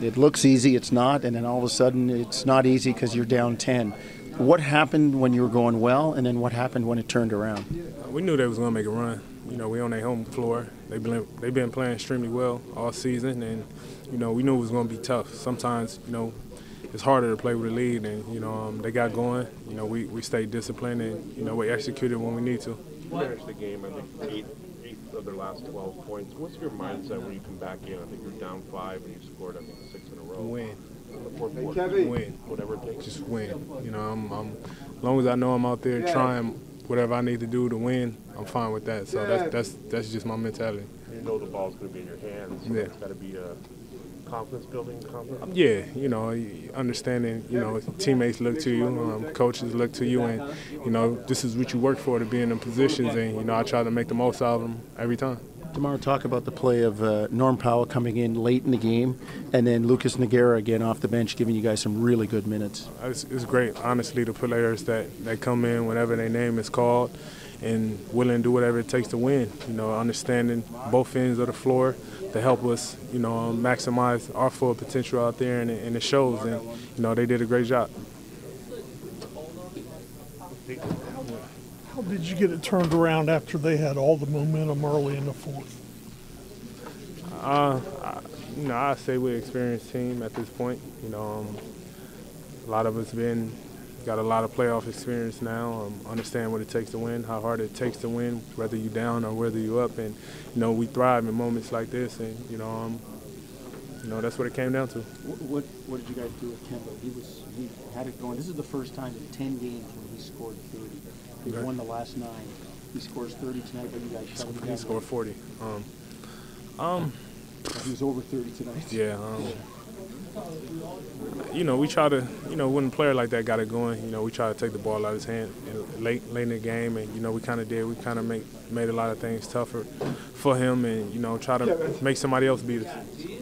it looks easy, it's not, and then all of a sudden it's not easy because you're down 10. What happened when you were going well, and then what happened when it turned around? We knew they was going to make a run. You know, we on their home floor. They've been they've been playing extremely well all season, and you know we knew it was going to be tough. Sometimes you know it's harder to play with a lead, and you know um, they got going. You know we, we stayed disciplined, and you know we executed when we need to. You finished the game I think eight eighth of their last 12 points. What's your mindset when you come back in? I think you're down five and you scored I think six in a row. Win. The fourth quarter. Win. Whatever it takes. Just win. You know, I'm, I'm as long as I know I'm out there trying whatever I need to do to win, I'm fine with that. So that's that's that's just my mentality. You know the ball's going to be in your hands. So Yeah. It's got to be a confidence building. Confidence. Yeah, you know, understanding, you know, teammates look to you, um, coaches look to you, and you know, this is what you work for to be in the positions, and you know, I try to make the most out of them every time. Tomorrow, talk about the play of uh, Norm Powell coming in late in the game, and then Lucas Nogueira again off the bench, giving you guys some really good minutes. It's, it's great, honestly, the players that, that come in whenever their name is called and willing to do whatever it takes to win. You know, understanding both ends of the floor to help us, you know, maximize our full potential out there, and, it- and it shows. And you know, they did a great job. How did you get it turned around after they had all the momentum early in the fourth? Uh, I, you know, I say we're experienced team at this point. You know, um, a lot of us been got a lot of playoff experience now. Um, understand what it takes to win, how hard it takes to win, whether you down or whether you up, and you know we thrive in moments like this, and you know, um, you know that's what it came down to. What, what did you guys do with Kemba? He was he had it going. This is the first time in 10 games when he scored 30. He Okay. won the last nine. He scores 30 tonight, but you guys shut him down. He scored 40. Um, um, He was over 30 tonight. Yeah. Um, you know, we try to, you know, when a player like that got it going, you know, we try to take the ball out of his hand late, late in the game, and you know, we kind of did. We kind of make made a lot of things tougher for him, and you know, try to make somebody else beat us.